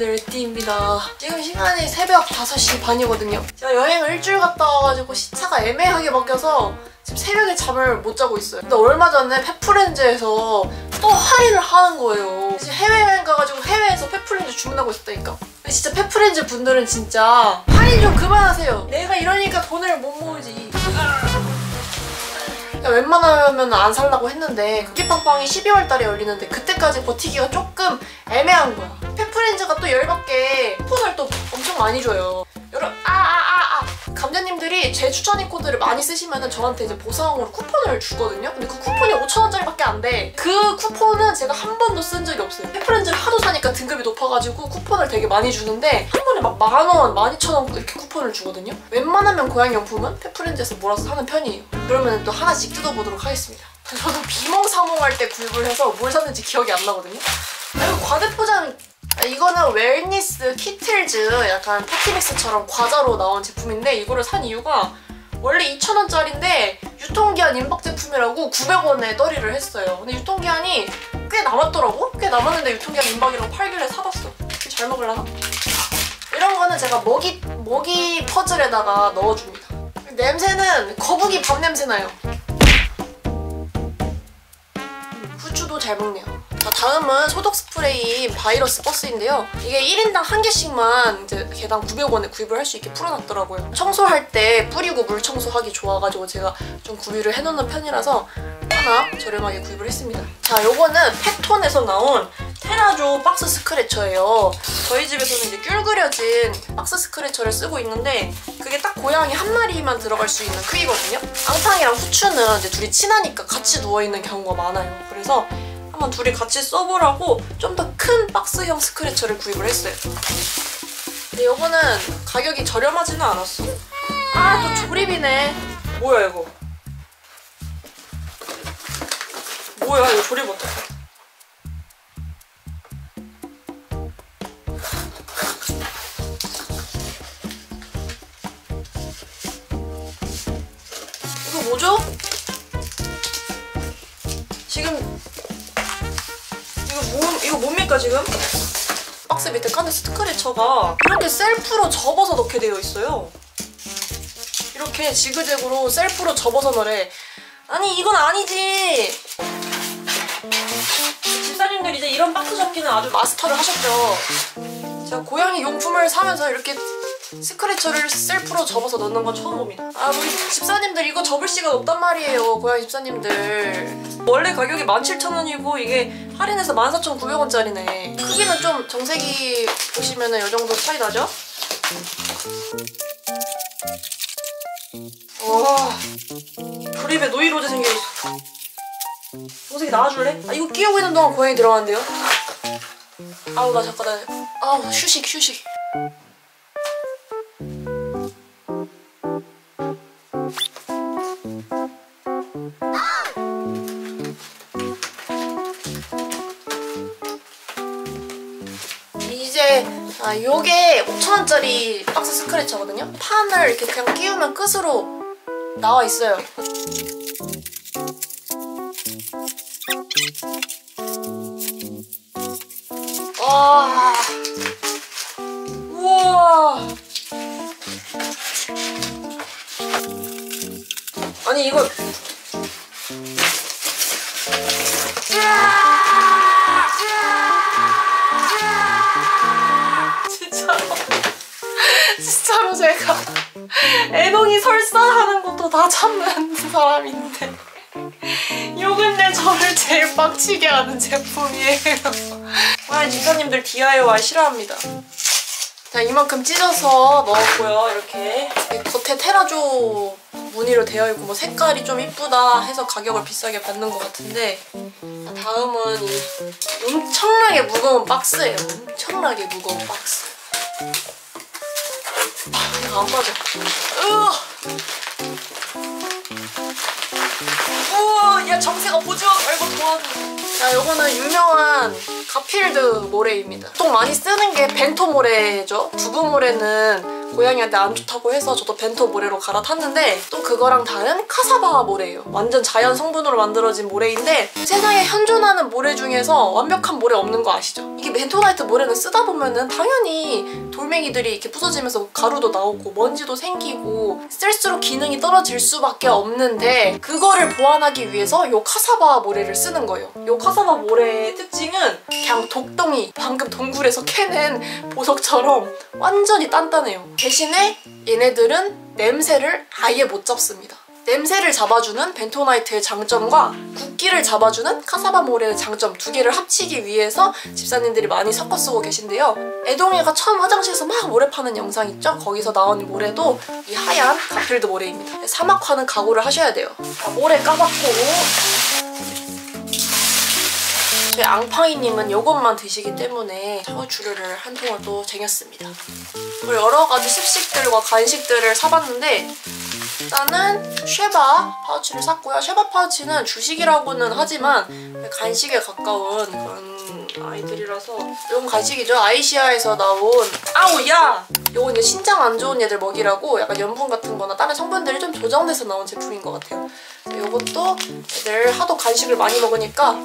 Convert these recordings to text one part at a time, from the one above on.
감자님들 띠입니다. 지금 시간이 새벽 5시 반이거든요. 제가 여행을 일주일 갔다 와가지고 시차가 애매하게 바뀌어서 지금 새벽에 잠을 못 자고 있어요. 근데 얼마 전에 페프렌즈에서 또 할인을 하는 거예요. 지금 해외여행 가가지고 해외에서 페프렌즈 주문하고 있었다니까. 진짜 페프렌즈 분들은 진짜 할인 좀 그만하세요. 내가 이러니까 돈을 못 모으지 웬만하면 안 살라고 했는데 쿠키빵빵이 12월 달에 열리는데 그때까지 버티기가 조금 애매한 거야. 페프렌즈가 또 열받게 쿠폰을 또 엄청 많이 줘요. 여러분 아아아 아, 감자님들이 제 추천인 코드를 많이 쓰시면 저한테 이제 보상으로 쿠폰을 주거든요. 근데 그 쿠폰이 5천원짜리밖에 안 돼. 그 쿠폰은 제가 한 번도 쓴 적이 없어요. 페프렌즈를 하도 사니까 등급이 높아가지고 쿠폰을 되게 많이 주는데 한 번에 막 만원, 만이천원 이렇게 쿠폰을 주거든요. 웬만하면 고양이용품은 페프렌즈에서 몰아서 사는 편이에요. 그러면 또 하나씩 뜯어보도록 하겠습니다. 저도 비몽사몽할 때 구입을 해서 뭘 샀는지 기억이 안 나거든요. 아, 이거 과대포장 아, 이거는 웰니스 키틀즈 약간 파티믹스처럼 과자로 나온 제품인데 이거를 산 이유가 원래 2,000원짜리인데 유통기한 임박 제품이라고 900원에 떨이를 했어요. 근데 유통기한이 꽤 남았더라고? 꽤 남았는데 유통기한 임박이라고 팔길래 사봤어. 잘 먹으려나? 이런 거는 제가 먹이, 먹이 퍼즐에다가 넣어줍니다. 냄새는 거북이 밥 냄새 나요. 후추도 잘 먹네요. 자, 다음은 소독 스프레이인 바이러스 버스인데요. 이게 1인당 한 개씩만 이제 개당 900원에 구입을 할 수 있게 풀어놨더라고요. 청소할 때 뿌리고 물 청소하기 좋아가지고 제가 좀 구비를 해놓는 편이라서 하나 저렴하게 구입을 했습니다. 자, 요거는 팩톤에서 나온 테라조 박스 스크래쳐예요. 저희 집에서는 이제 귤 그려진 박스 scratcher를 쓰고 있는데 그게 딱 고양이 한 마리만 들어갈 수 있는 크기거든요. 앙팡이랑 후추는 이제 둘이 친하니까 같이 누워있는 경우가 많아요. 그래서 한번 둘이 같이 써보라고 좀 더 큰 박스형 스크래쳐를 구입을 했어요. 근데 이거는 가격이 저렴하지는 않았어. 아, 또 조립이네. 뭐야, 이거? 뭐야, 이거 조립 어떡해. 뭡니까 지금? 박스 밑에 까는 스크래쳐가 이렇게 셀프로 접어서 넣게 되어 있어요. 이렇게 지그재그로 셀프로 접어서 넣으래. 아니 이건 아니지. 집사님들 이제 이런 박스 접기는 아주 마스터를 하셨죠. 제가 고양이 용품을 사면서 이렇게 스크래쳐를 셀프로 접어서 넣는 건 처음 봅니다. 아 우리 집사님들 이거 접을 시간 없단 말이에요. 고양이 집사님들. 원래 가격이 17,000원이고 이게 할인해서 14,900원짜리네. 크기는 좀 정색이 보시면은 이 정도 차이 나죠? 와 조립에 노이로제 생겨있어. 정색이 나와줄래? 아 이거 끼우고 있는 동안 고양이 들어가는데요? 아우 나 잠깐 나 아우 휴식 휴식. 아 요게 5천원짜리 박스 스크래쳐거든요. 판을 이렇게 그냥 끼우면 끝으로 나와 있어요. 와. 우와. 아니 이거 다 참는 사람인데. 요 근데 저를 제일 빡치게 하는 제품이에요. 와 집사님들 DIY 싫어합니다. 자 이만큼 찢어서 넣었고요 이렇게. 겉에 테라조 무늬로 되어 있고 뭐 색깔이 좀 이쁘다 해서 가격을 비싸게 받는 것 같은데 자, 다음은 이 엄청나게 무거운 박스예요. 엄청나게 무거운 박스. 아, 안 빠져 으아 우와 야 정세가 마 말고 도와줘 자 요거는 유명한 가필드 모래입니다. 보통 많이 쓰는 게 벤토 모래죠. 두부 모래는 고양이한테 안 좋다고 해서 저도 벤토 모래로 갈아탔는데 또 그거랑 다른 카사바 모래예요. 완전 자연 성분으로 만들어진 모래인데 세상에 현존하는 모래 중에서 완벽한 모래 없는 거 아시죠? 이게 벤토나이트 모래는 쓰다 보면은 당연히 돌멩이들이 이렇게 부서지면서 가루도 나오고 먼지도 생기고 쓸수록 기능이 떨어질 수밖에 없는데 그거를 보완하기 위해서 이 카사바 모래를 쓰는 거예요. 이 카사바 모래의 특징은 그냥 돌덩이 방금 동굴에서 캐낸 보석처럼 완전히 단단해요. 대신에 얘네들은 냄새를 아예 못 잡습니다. 냄새를 잡아주는 벤토나이트의 장점과 굵기를 잡아주는 카사바 모래의 장점 두 개를 합치기 위해서 집사님들이 많이 섞어 쓰고 계신데요. 애동이가 처음 화장실에서 막 모래 파는 영상 있죠? 거기서 나온 모래도 이 하얀 가필드 모래입니다. 사막화는 각오를 하셔야 돼요. 자, 모래 까봤고 저희 앙팡이님은 이것만 드시기 때문에 샤워 주류를 한 통을 또 쟁였습니다. 그리고 여러 가지 습식들과 간식들을 사봤는데 일단은 쉐바 파우치를 샀고요. 쉐바 파우치는 주식이라고는 하지만 간식에 가까운 그런 아이들이라서 이건 간식이죠. 아이시아에서 나온 아우 야! 이건 이제 신장 안 좋은 애들 먹이라고 약간 염분 같은 거나 다른 성분들이 좀 조정돼서 나온 제품인 것 같아요. 이것도 애들 하도 간식을 많이 먹으니까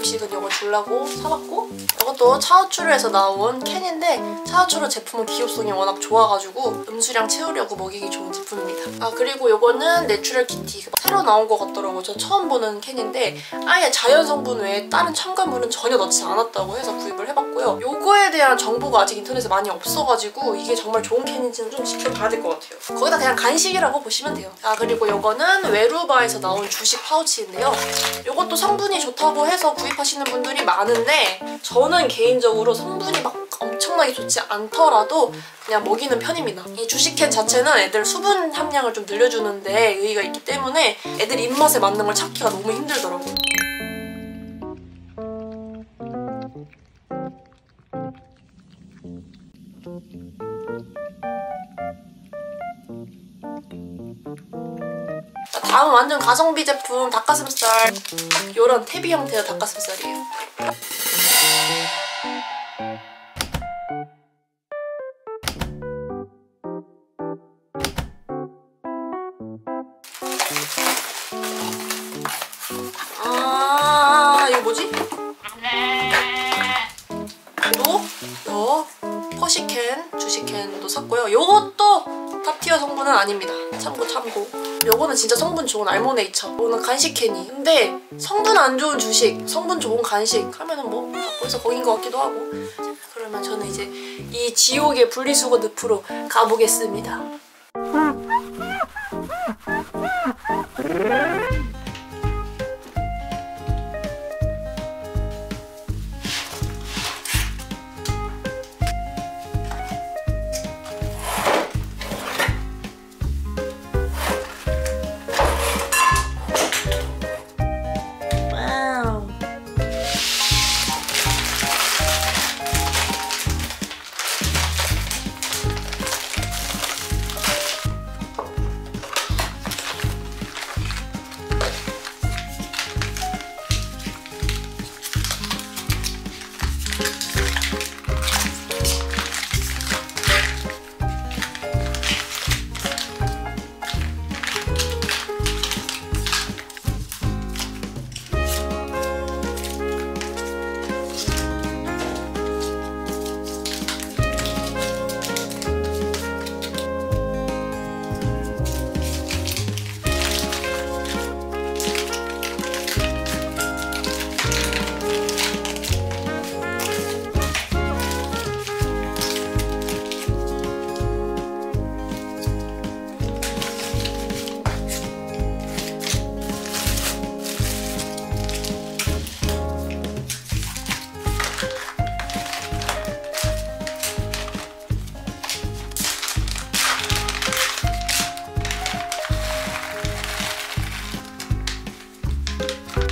가끔씩은 이거 주려고 사봤고 이것도 챠오츄르에서 나온 캔인데 챠오츄르 제품은 기호성이 워낙 좋아가지고 음수량 채우려고 먹이기 좋은 제품입니다. 아 그리고 이거는 Natural Kitty 새로 나온 것 같더라고요. 저 처음 보는 캔인데 아예 자연 성분 외에 다른 첨가물은 전혀 넣지 않았다고 해서 구입을 해봤고요. 요거에 대한 정보가 아직 인터넷에 많이 없어가지고 이게 정말 좋은 캔인지는 좀 지켜봐야 될 것 같아요. 거기다 그냥 간식이라고 보시면 돼요. 아 그리고 이거는 Weruva에서 나온 주식 파우치인데요. 이것도 성분이 좋다고 해서 구입 하시는 분들이 많은데 저는 개인적으로 성분이 막 엄청나게 좋지 않더라도 그냥 먹이는 편입니다. 이 주식캔 자체는 애들 수분 함량을 좀 늘려주는데 의의가 있기 때문에 애들 입맛에 맞는 걸 찾기가 너무 힘들더라고요. 다음 완전 가성비 제품 닭가슴살 이런 태비 형태의 닭가슴살이에요. 아 이거 뭐지? 또, 요 퍼시캔, 주식캔도 샀고요. 요것도 탑티어 성분은 아닙니다. 참고 참고. 요거는 진짜 성분 좋은 알모네이처. 요거는 간식 캔이. 근데 성분 안 좋은 주식, 성분 좋은 간식 하면은 뭐 벌써 거긴 것 같기도 하고. 그러면 저는 이제 이 지옥의 분리수거 늪으로 가보겠습니다. Bye.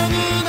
Thank you.